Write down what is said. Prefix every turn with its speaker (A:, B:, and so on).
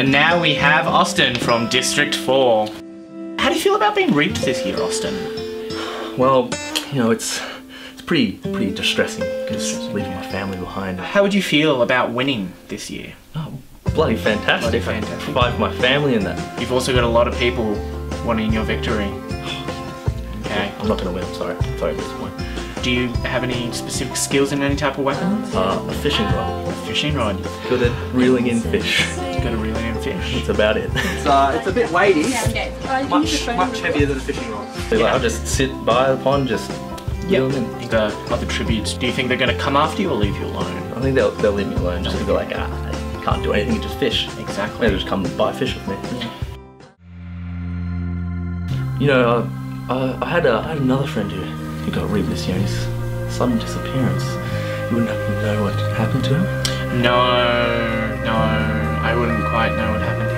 A: And now we have Austin from District 4. How do you feel about being reaped this year, Austin?
B: Well, you know, it's it's pretty pretty distressing because leaving my family behind.
A: How would you feel about winning this year?
B: Oh, bloody fantastic!
A: Bloody
B: I
A: fantastic.
B: provide my family and that.
A: You've also got a lot of people wanting your victory. Okay.
B: I'm not gonna win. I'm sorry. I'm sorry at this point.
A: Do you have any specific skills in any type of weapons?
B: Uh, a fishing rod.
A: A fishing rod.
B: Good at reeling in fish.
A: You got to reel in fish.
B: That's about it.
C: It's, uh, it's a bit weighty,
D: Yeah,
C: much much heavier than a fishing rod.
B: So, like, I'll just sit by the pond, just reel them in.
A: The other tributes, do you think they're going to come after you or leave you alone?
B: I think they'll, they'll leave me alone just because they're like, ah, I can't do anything, just fish.
A: Exactly.
B: Maybe just come and buy fish with me. You know, uh, uh, I had uh, I had another friend who, who got reaped this year. His sudden disappearance. You wouldn't happen to know what happened to him?
A: No, no, I wouldn't quite know what happened to